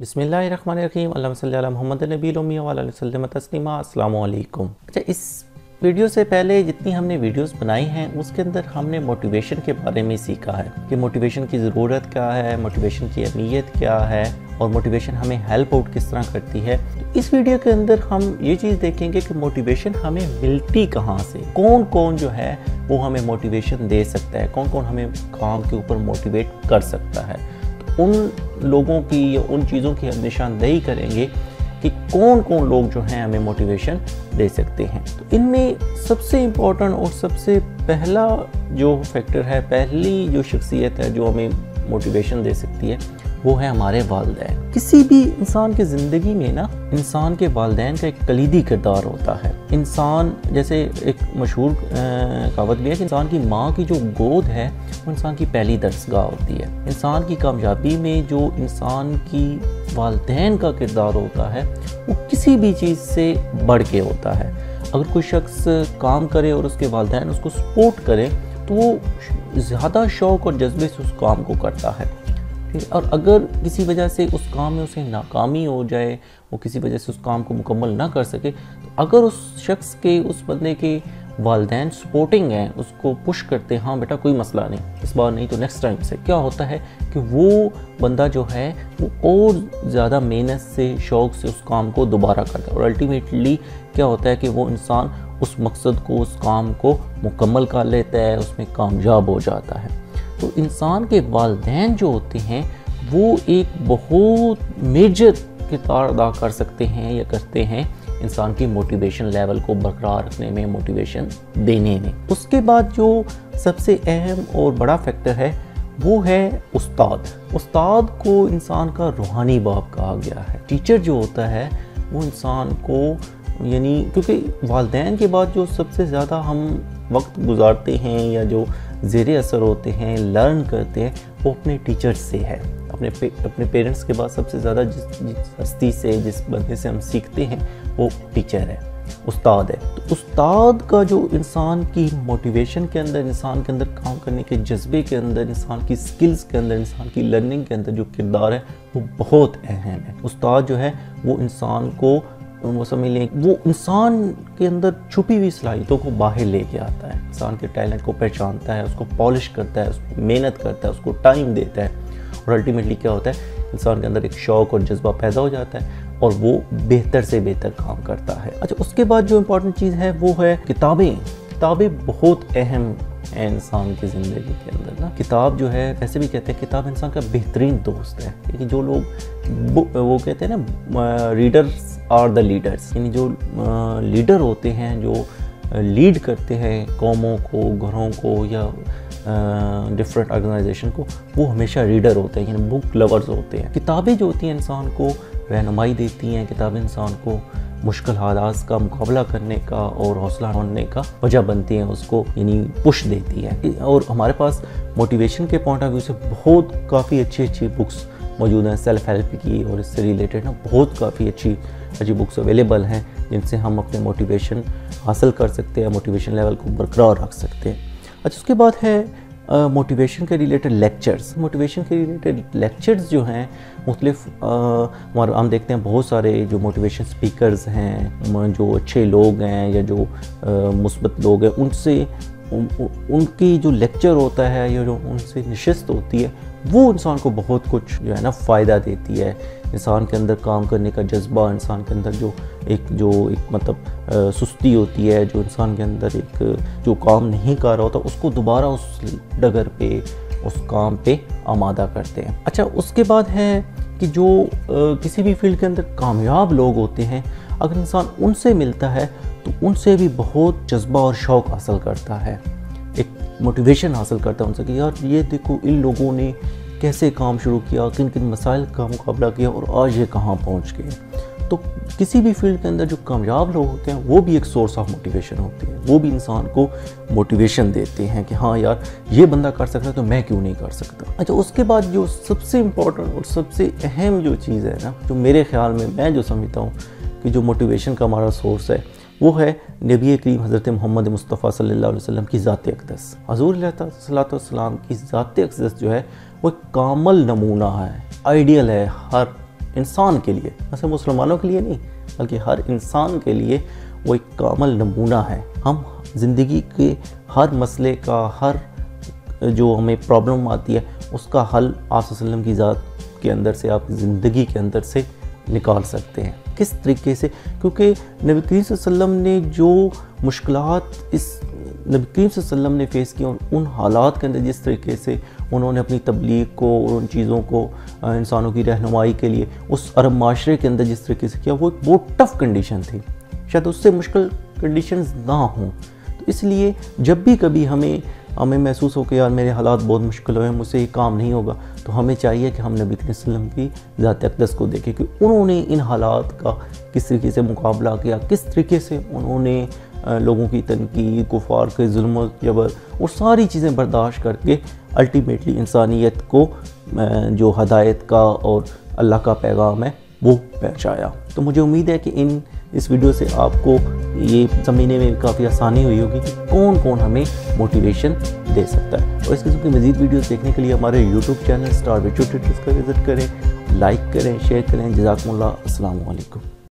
بسم اللہ الرحمن الرحیم اللہ صلی اللہ محمد نبی الامی علیہ وسلم تسلیمہ السلام علیکم۔ اچھا اس ویڈیو سے پہلے جتنی ہم نے ویڈیوز بنائی ہیں، اس کے اندر ہم نے موٹیویشن کے بارے میں سیکھا ہے کہ موٹیویشن کی ضرورت کیا ہے موٹیویشن کی اہمیت کیا ہے اور موٹیویشن ہمیں ہیلپ آؤٹ کس طرح کرتی ہے۔ اس ویڈیو کے اندر ہم یہ چیز دیکھیں گے کہ موٹیویشن ہمیں ملتی کہاں سے؟ کون کون جو ہے وہ ہمیں موٹیویشن دے سکتا ہے؟ کون کون ہمیں کام کے اوپر موٹیویٹ کر سکتا ہے؟ ان لوگوں کی یا ان چیزوں کی ہم نشاندہی کریں گے کہ کون کون لوگ جو ہیں ہمیں موٹیویشن دے سکتے ہیں۔ تو ان میں سب سے امپورٹنٹ اور سب سے پہلا جو فیکٹر ہے، پہلی جو شخصیت ہے جو ہمیں موٹیویشن دے سکتی ہے وہ ہے ہمارے والدین۔ کسی بھی انسان کے زندگی میں نا، انسان کے والدین کا ایک کلیدی کردار ہوتا ہے۔ انسان جیسے ایک مشہور کہاوت بھی ہے کہ انسان کی ماں کی جو گود ہے، وہ انسان کی پہلی درسگاہ ہوتی ہے۔ انسان کی کامیابی میں جو انسان کی والدین کا کردار ہوتا ہے، وہ کسی بھی چیز سے بڑھ کے ہوتا ہے۔ اگر کوئی شخص کام کرے اور اس کے والدین اس کو سپورٹ کرے تو وہ زیادہ شوق اور جذبے سے اس کام کو کرتا ہے۔ اور اگر کسی وجہ سے اس کام میں اسے ناکامی ہو جائے، وہ کسی وجہ سے اس کام کو مکمل نہ کر سکے، تو اگر اس شخص کے، اس بندے کے والدین سپورٹنگ ہیں، اس کو پش کرتے ہاں بیٹا کوئی مسئلہ نہیں، اس بار نہیں تو نیکسٹ ٹائم سے۔ کیا ہوتا ہے کہ وہ بندہ جو ہے، وہ اور زیادہ محنت سے، شوق سے اس کام کو دوبارہ کرتا ہے۔ اور الٹیمیٹلی کیا ہوتا ہے کہ وہ انسان اس مقصد کو، اس کام کو مکمل کر لیتا ہے، اس میں کامیاب ہو جاتا ہے۔ تو انسان کے والدین جو ہوتے ہیں، وہ ایک بہت میجر کردار ادا کر سکتے ہیں یا کرتے ہیں انسان کی موٹیویشن لیول کو برقرار رکھنے میں موٹیویشن دینے میں۔ اس کے بعد جو سب سے اہم اور بڑا فیکٹر ہے، وہ ہے استاد۔ استاد کو انسان کا روحانی باپ کہا گیا ہے۔ ٹیچر جو ہوتا ہے، وہ انسان کو یعنی کیونکہ والدین کے بعد جو سب سے زیادہ ہم وقت گزارتے ہیں یا جو زیر اثر ہوتے ہیں، لرن کرتے ہیں، وہ اپنے ٹیچر سے ہے۔ اپنے اپنے پیرنٹس کے بعد سب سے زیادہ جس جس ہستی سے، جس بندے سے ہم سیکھتے ہیں، وہ ٹیچر ہے، استاد ہے۔ تو استاد کا جو انسان کی موٹیویشن کے اندر، انسان کے اندر کام کرنے کے جذبے کے اندر، انسان کی سکلز کے اندر، انسان کی لرننگ کے اندر جو کردار ہے، وہ بہت اہم ہے۔ استاد جو ہے، وہ انسان کو وہ سمجھ لیں، وہ انسان کے اندر چھپی ہوئی صلاحیتوں کو باہر لے کے آتا ہے۔ انسان کے ٹیلنٹ کو پہچانتا ہے، اس کو پالش کرتا ہے، اس کو محنت کرتا ہے، اس کو ٹائم دیتا ہے۔ اور الٹیمیٹلی کیا ہوتا ہے؟ انسان کے اندر ایک شوق اور جذبہ پیدا ہو جاتا ہے اور وہ بہتر سے بہتر کام کرتا ہے۔ اچھا اس کے بعد جو امپورٹنٹ چیز ہے وہ ہے کتابیں۔ کتابیں بہت اہم انسان کی زندگی کے اندر نا۔ کتاب جو ہے ایسے بھی کہتے ہیں کتاب انسان کا بہترین دوست ہے۔ کیونکہ جو لوگ وہ کہتے ہیں نا ریڈرز آر دا لیڈرس یعنی جو لیڈر ہوتے ہیں، جو لیڈ کرتے ہیں قوموں کو، گھروں کو یا ڈفرینٹ آرگنائزیشن کو، وہ ہمیشہ ریڈر ہوتے ہیں یعنی بک لورز ہوتے ہیں۔ کتابیں جو ہوتی ہیں انسان کو رہنمائی دیتی ہیں کتابیں انسان کو مشکل حالات کا مقابلہ کرنے کا اور حوصلہ ہونے کا وجہ بنتی ہیں، اس کو یعنی پش دیتی ہے اور ہمارے پاس موٹیویشن کے پوائنٹ آف ویو سے بہت کافی اچھی اچھی بکس موجود ہیں۔ سیلف ہیلپ کی اور اس سے ریلیٹڈ نا بہت کافی اچھی اچھی بکس اویلیبل ہیں جن سے ہم اپنے موٹیویشن حاصل کر سکتے ہیں موٹیویشن لیول کو برقرار رکھ سکتے ہیں۔ اچھا اس کے بعد ہے موٹیویشن کے ریلیٹڈ لیکچرز موٹیویشن کے ریلیٹڈ لیکچرز جو ہیں، مختلف ہم دیکھتے ہیں بہت سارے جو موٹیویشن سپیکرز ہیں، جو اچھے لوگ ہیں یا جو مثبت لوگ ہیں، ان سے ان کی جو لیکچر ہوتا ہے یا جو ان سے نشست ہوتی ہے، وہ انسان کو بہت کچھ جو ہے نا فائدہ دیتی ہے۔ انسان کے اندر کام کرنے کا جذبہ، انسان کے اندر جو ایک جو ایک مطلب سستی ہوتی ہے، جو انسان کے اندر ایک، جو کام نہیں کر رہا ہوتا، اس کو دوبارہ اس ڈگر پہ، اس کام پہ آمادہ کرتے ہیں۔ اچھا اس کے بعد ہے کہ جو کسی بھی فیلڈ کے اندر کامیاب لوگ ہوتے ہیں اگر انسان ان سے ملتا ہے تو ان سے بھی بہت جذبہ اور شوق حاصل کرتا ہے۔ ایک موٹیویشن حاصل کرتا ہے ان سے کہ یار یہ دیکھو ان لوگوں نے کیسے کام شروع کیا، کن کن مسائل کا مقابلہ کیا اور آج یہ کہاں پہنچ گئے۔ تو کسی بھی فیلڈ کے اندر جو کامیاب لوگ ہوتے ہیں وہ بھی ایک سورس آف موٹیویشن ہوتے ہیں۔ وہ بھی انسان کو موٹیویشن دیتے ہیں کہ ہاں یار یہ بندہ کر سکتا ہے تو میں کیوں نہیں کر سکتا۔ اچھا اس کے بعد جو سب سے امپورٹنٹ اور سب سے اہم جو چیز ہے نا، جو میرے خیال میں میں جو سمجھتا ہوں کہ جو موٹیویشن کا ہمارا سورس ہے، وہ ہے نبی کریم حضرت محمد مصطفیٰ صلی اللہ علیہ وسلم کی ذات اقدس۔ حضور اللہ صلی وسلم کی ذات اقدس جو ہے، وہ ایک کامل نمونہ ہے آئیڈیل ہے ہر انسان کے لیے۔ ایسے مسلمانوں کے لیے نہیں، بلکہ ہر انسان کے لیے وہ ایک کامل نمونہ ہے۔ ہم زندگی کے ہر مسئلے کا، ہر جو ہمیں پرابلم آتی ہے، اس کا حل آس وسلم کی ذات کے اندر سے، آپ زندگی کے اندر سے نکال سکتے ہیں۔ کس طریقے سے؟ کیونکہ نبی کریم صلی اللہ علیہ وسلم نے جو مشکلات اس نبی کریم صلی اللہ علیہ وسلم نے فیس کی ان حالات کے اندر جس طریقے سے انہوں نے اپنی تبلیغ کو اور ان چیزوں کو انسانوں کی رہنمائی کے لیے اس عرب معاشرے کے اندر جس طریقے سے کیا، وہ ایک بہت ٹف کنڈیشن تھی۔ شاید اس سے مشکل کنڈیشنز نہ ہوں۔ تو اس لیے جب بھی کبھی ہمیں ہمیں محسوس ہو کہ یار میرے حالات بہت مشکل ہوئے ہیں، مجھ سے یہ کام نہیں ہوگا۔ تو ہمیں چاہیے کہ ہم نبی علیہ وسلم کی ذات اقدس کو دیکھیں کہ انہوں نے ان حالات کا کس طریقے سے مقابلہ کیا، کس طریقے سے انہوں نے لوگوں کی تنقید، کفار کے ظلم و جبر اور ساری چیزیں برداشت کر کے الٹیمیٹلی انسانیت کو جو ہدایت کا اور اللہ کا پیغام ہے، وہ پہنچایا۔ تو مجھے امید ہے کہ ان اس ویڈیو سے آپ کو یہ سمجھنے میں کافی آسانی ہوئی ہوگی کہ کون کون ہمیں موٹیویشن دے سکتا ہے۔ اور اس قسم کی مزید ویڈیوز دیکھنے کے لیے ہمارے یوٹیوب چینل اسٹار ویچو ٹیٹرس کا وزٹ کریں لائک کریں شیئر کریں۔ جزاکم اللہ، السلام علیکم۔